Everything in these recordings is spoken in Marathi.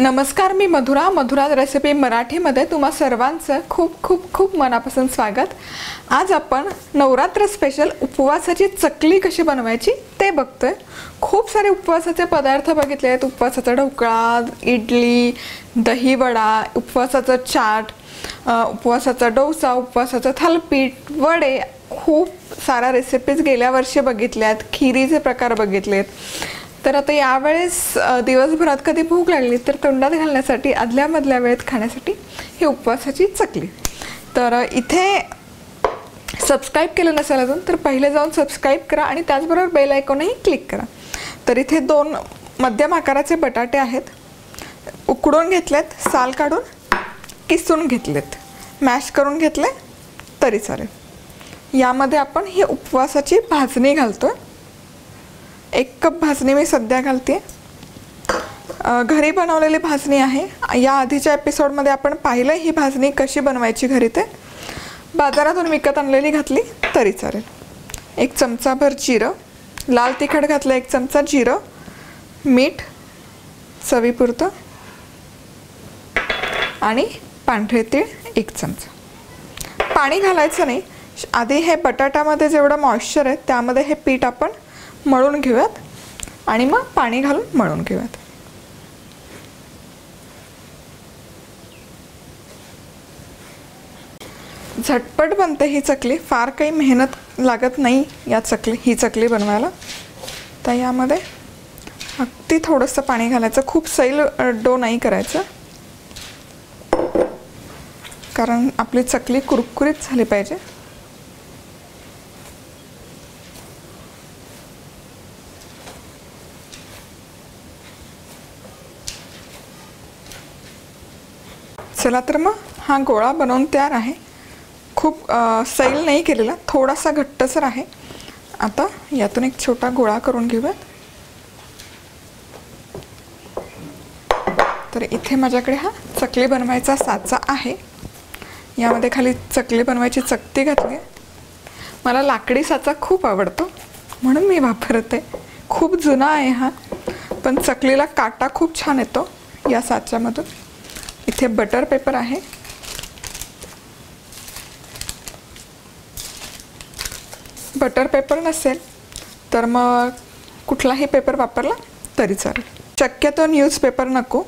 नमस्कार मी मधुरा. मधुरा रेसिपी मराठीमध्ये तुम्हा सर्वांचं खूप खूप खूप मनापासून स्वागत. आज आपण नवरात्र स्पेशल उपवासाची चकली कशी बनवायची ते बघतोय. खूप सारे उपवासाचे पदार्थ बघितले आहेत. उपवासाचा ढोकळा इडली दहीवडा उपवासाचं चाट उपवासाचा डोसा उपवासाचं थालपीठ वडे. खूप साऱ्या रेसिपीज गेल्या वर्षी बघितल्यात. खिरीचे प्रकार बघितलेत. तर आता यावेळेस दिवसभरात कधी भूक लागली तर तोंडात घालण्यासाठी आदल्यामधल्या वेळेत खाण्यासाठी ही उपवासाची चकली. तर इथे सबस्क्राईब केलं नसेल अजून तर पहिले जाऊन सबस्क्राईब करा आणि त्याचबरोबर बेल आयकॉनही क्लिक करा. तर इथे दोन मध्यम आकाराचे बटाटे आहेत. उकडून घेतलेत साल काढून किसून घेतलेत. मॅश करून घेतले तरी चालेल. यामध्ये आपण ही उपवासाची भाजणी घालतोय. एक कप भाजणी मी सध्या घालते. घरी बनवलेली भाजणी आहे. या आधीच्या एपिसोडमध्ये आपण पाहिलं ही भाजणी कशी बनवायची घरी ते. बाजारातून विकत आणलेली घातली तरी चालेल. एक चमचाभर जिरं लाल तिखट घातलं एक चमचा जिरं मीठ चवीपुरतं आणि पांढरे तीळ एक चमचा. पाणी घालायचं नाही. आधी हे बटाट्यामध्ये जेवढं मॉइश्चर आहे त्यामध्ये हे पीठ आपण मळून घेऊयात. आणि मग पाणी घालून मळून घेऊयात. झटपट बनते ही चकली. फार काही मेहनत लागत नाही या चकली ही चकली बनवायला. तर यामध्ये अगदी थोडंसं पाणी घालायचं. खूप सैल डो नाही करायचं. कारण आपली चकली कुरकुरीत झाली पाहिजे. चला तर मग हा गोळा बनवून तयार आहे. खूप सैल नाही केलेला थोडासा घट्टसर आहे. आता यातून एक छोटा गोळा करून घेऊयात. तर इथे माझ्याकडे हा चकली बनवायचा साचा आहे. यामध्ये खाली चकली बनवायची चकती घातली मला लाकडी साचा खूप आवडतो म्हणून मी वापरते. खूप जुना आहे हा पण चकलीला काटा खूप छान येतो या साच्यामधून. इथे बटर पेपर आहे. बटर पेपर नसेल तर मग कुठलाही पेपर वापरला तरी चालेल. शक्यतो न्यूजपेपर नको.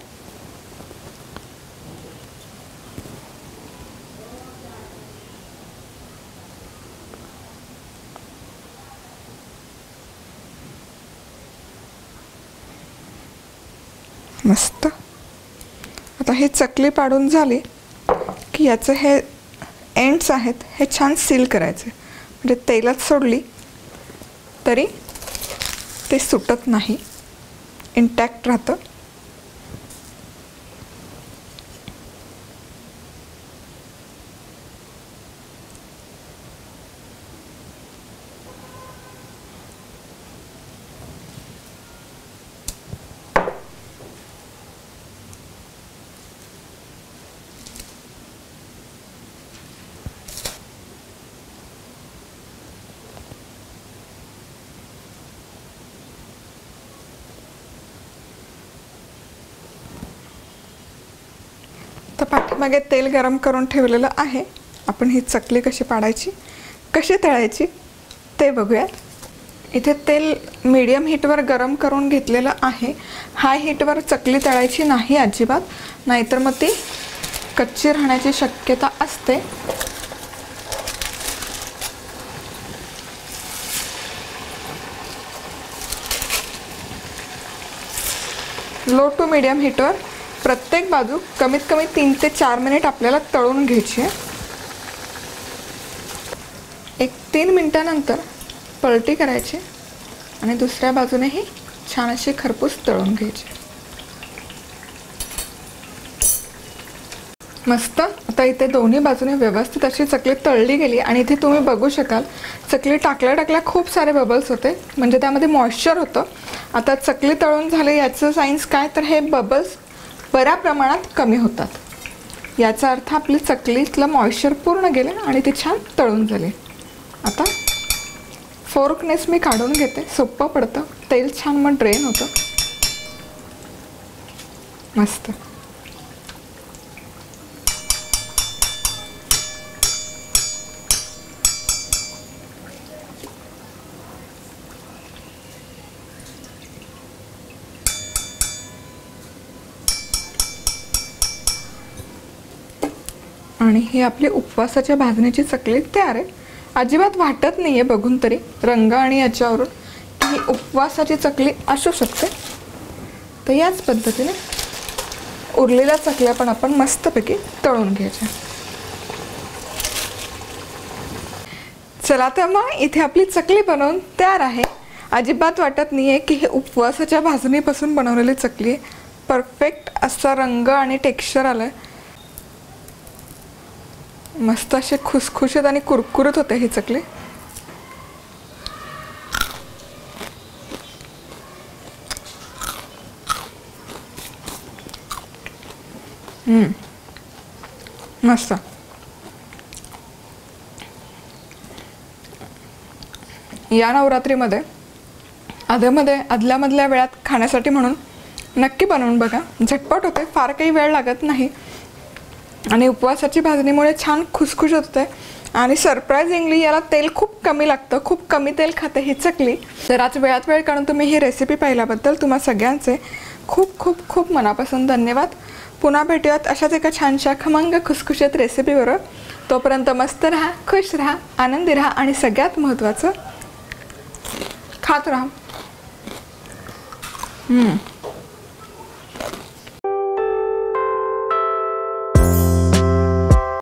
मस्त. आता हे चकली पाडून झाली की याचं हे एंड्स आहेत हे छान सील करायचे. म्हणजे तेलात सोडली तरी ते सुटत नाही. इंटॅक्ट राहतं. पाठीमागे तेल गरम करून ठेवलेलं आहे. आपण ही चकली कशी पाडायची कशी तळायची ते बघूयात. इथे तेल मीडियम हीटवर गरम करून घेतलेलं आहे. हाय हीटवर चकली तळायची नाही अजिबात. नाहीतर मग ती कच्ची राहण्याची शक्यता असते. लो टू मीडियम हीटवर प्रत्येक बाजू कमीत कमी तीन ते चार मिनिट आपल्याला तळून घ्यायची आहे. एक तीन मिनटानंतर पलटी करायची आणि दुसऱ्या बाजूनेही छान अशी खरपूस तळून घ्यायची मस्त. आता इथे दोन्ही बाजूने व्यवस्थित अशी चकली तळली गेली आणि इथे तुम्ही बघू शकाल चकली टाकल्या टाकल्या खूप सारे बबल्स होते. म्हणजे त्यामध्ये मॉइश्चर होतं. आता चकली तळून झाले याचं सायन्स काय? तर हे बबल्स बऱ्या प्रमाणात कमी होतात. याचा अर्थ आपली चकलीतलं मॉइश्चर पूर्ण गेलं आणि ते छान तळून झाले आता फोर्कनेस मी काढून घेते. सोपं पडतं. तेल छान मग ड्रेन होतं. मस्त. आणि हे आपली उपवासाच्या भाजणीची चकली तयार आहे अजिबात वाटत नाही आहे बघून तरी रंग आणि याच्यावरून की ही उपवासाची चकली असू शकते. तर याच पद्धतीने उरलेल्या चकल्या पण आपण मस्तपैकी तळून घ्यायच्या. चला तर मग इथे आपली चकली बनवून तयार आहे. अजिबात वाटत नाही आहे की हे उपवासाच्या भाजणीपासून बनवलेली चकली आहे. परफेक्ट असा रंग आणि टेक्स्चर आलं आहे मस्त असे खुसखुशीत आणि कुरकुरीत होते ही चकली. हम्म. मस्त. या नवरात्रीमध्ये अधेमध्ये आदल्यामधल्या वेळात खाण्यासाठी म्हणून नक्की बनवून बघा. झटपट होते फार काही वेळ लागत नाही. आणि उपवासाची भाजणीमुळे छान खुसखुशीत होते. आणि सरप्राइझिंगली याला तेल खूप कमी लागतं. खूप कमी तेल खाते ही चकली. तर आज वेळात वेळ काढून तुम्ही ही रेसिपी पाहिल्याबद्दल तुम्हा सगळ्यांचे खूप खूप खूप मनापासून धन्यवाद. पुन्हा भेटूयात अशाच एका छानशा खमंग खुसखुशीत रेसिपीबरोबर तोपर्यंत मस्त राहा खुश राहा आनंदी राहा आणि सगळ्यात महत्त्वाचं खात राहा. हम्म.